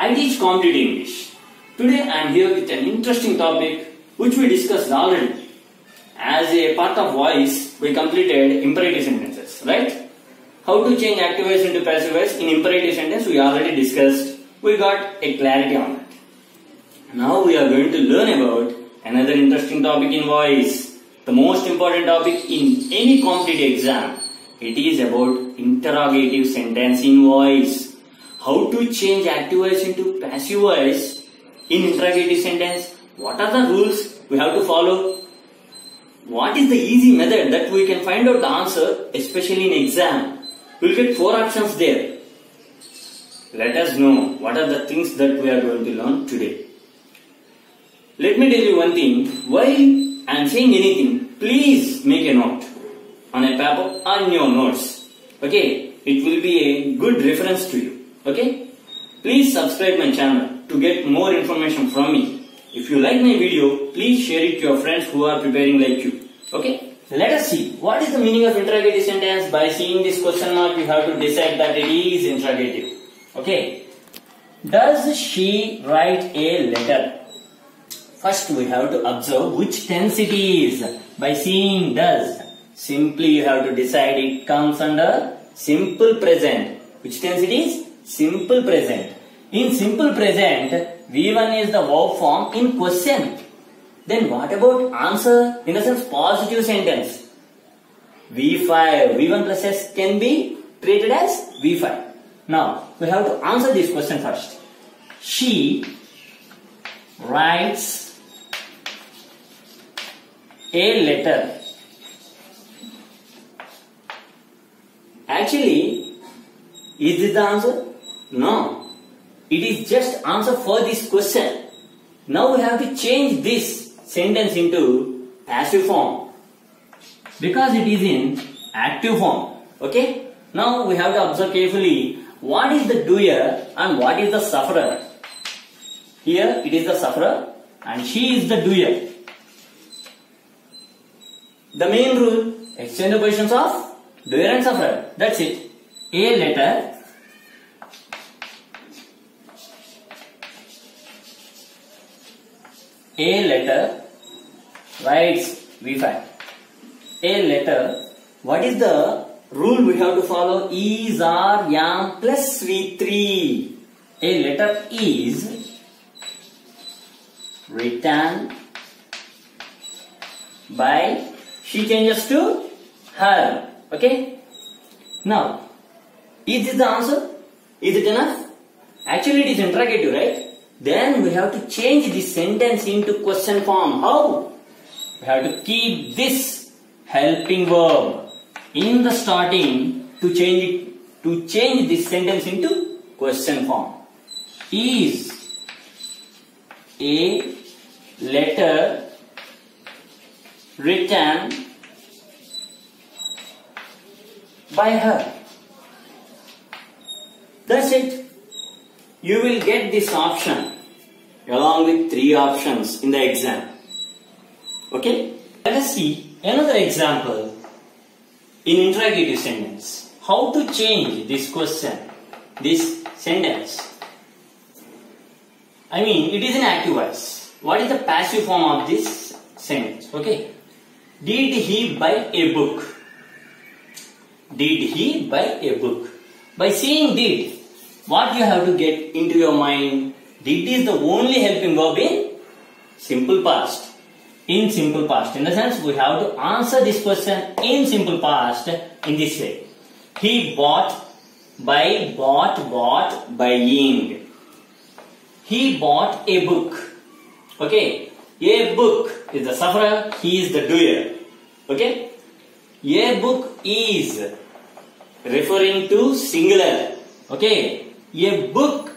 I teach competitive English. Today I am here with an interesting topic which we discussed already. As a part of voice, we completed imperative sentences, right? How to change active voice into passive voice in imperative sentence we already discussed. We got a clarity on that. Now we are going to learn about another interesting topic in voice. The most important topic in any competitive exam. It is about interrogative sentence in voice. How to change active voice into passive voice in interrogative sentence. What are the rules we have to follow? What is the easy method that we can find out the answer, especially in exam? We'll get four options there. Let us know what are the things that we are going to learn today. Let me tell you one thing. While I am saying anything, please make a note on a paper on your notes. Okay? It will be a good reference to you. Okay? Please subscribe my channel to get more information from me. If you like my video, please share it to your friends who are preparing like you. Okay? Let us see. What is the meaning of interrogative sentence? By seeing this question mark, you have to decide that it is interrogative. Okay? Does she write a letter? First, we have to observe which tense it is. By seeing does, simply you have to decide it comes under simple present. Which tense it is? Simple present. In simple present, V1 is the verb form in question. Then what about answer? In the sense positive sentence. V5, V1 plus S can be treated as V5. Now, we have to answer this question first. She writes a letter. Actually, is this the answer? No. It is just answer for this question. Now we have to change this sentence into passive form. Because it is in active form. Okay? Now we have to observe carefully what is the doer and what is the sufferer. Here it is the sufferer and she is the doer. The main rule, exchange the positions of doer and sufferer. That's it. A letter A letter writes V5. A letter, what is the rule we have to follow? Is, are, am plus V3. A letter is written by, she changes to her. Okay? Now, is this the answer? Is it enough? Actually, it is interrogative, right? Then we have to change this sentence into question form. How? We have to keep this helping verb in the starting to change it, to change this sentence into question form. Is a letter written by her. That's it. You will get this option along with three options in the exam. Okay? Let us see another example in interrogative sentence. How to change this question, this sentence. I mean, it is an active voice. What is the passive form of this sentence? Okay. Did he buy a book? Did he buy a book? By saying did, what you have to get into your mind? Did is the only helping verb in simple past. In simple past. In the sense, we have to answer this question in simple past in this way. He bought, by bought, bought, buying. He bought a book. Okay. A book is the sufferer, he is the doer. Okay. A book is referring to singular. Okay. A book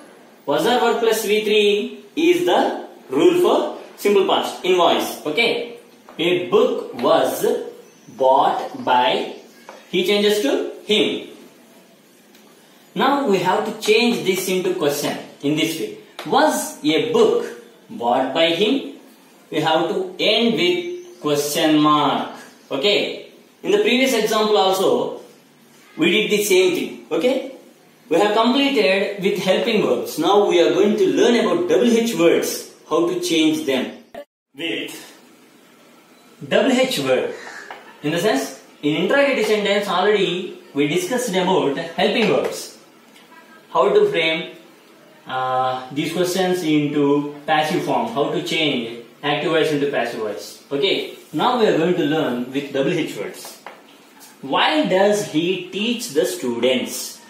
was a verb plus V3 is the rule for simple past in voice. Okay. A book was bought by he changes to him. Now we have to change this into question in this way. Was a book bought by him? We have to end with question mark. Okay. In the previous example also, we did the same thing. Okay. We have completed with helping verbs. Now we are going to learn about WH words, how to change them. With WH word. In the sense, in interrogative sentence already we discussed about helping verbs. How to frame uh, these questions into passive form, how to change active voice into passive voice. Okay, now we are going to learn with WH words. Why does he teach the students?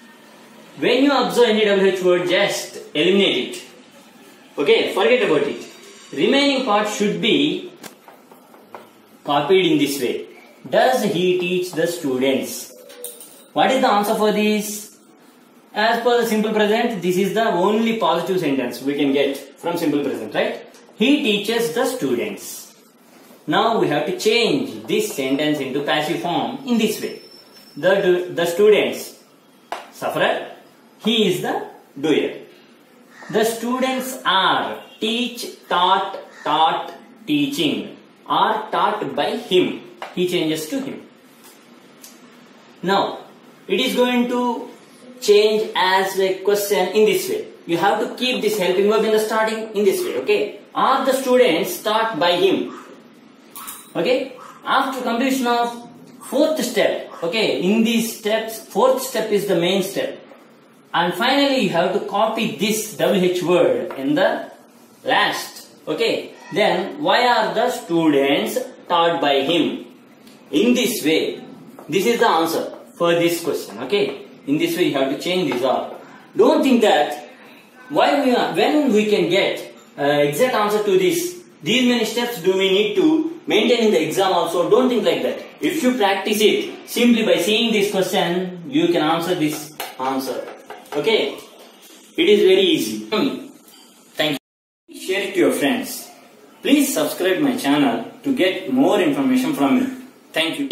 When you observe any WH word, just eliminate it. Okay, forget about it. Remaining part should be copied in this way. Does he teach the students? What is the answer for this? As per the simple present, this is the only positive sentence we can get from simple present, right? He teaches the students. Now we have to change this sentence into passive form in this way. The, the students, sufferer, he is the doer. The students are teach, taught, taught, teaching, are taught by him. He changes to him. Now, it is going to change as a question in this way. You have to keep this helping verb in the starting in this way, okay? Are the students taught by him? Okay? After completion of fourth step, okay, in these steps, fourth step is the main step. And finally, you have to copy this WH word in the last, okay? Then, why are the students taught by him? In this way, this is the answer for this question, okay? In this way, you have to change this all. Don't think that why we are, when we can get uh, exact answer to this, these many steps do we need to maintain in the exam also. Don't think like that. If you practice it simply by seeing this question, you can answer this answer. Okay? It is very easy. Hmm. Thank you. Share it to your friends. Please subscribe my channel to get more information from me. Thank you.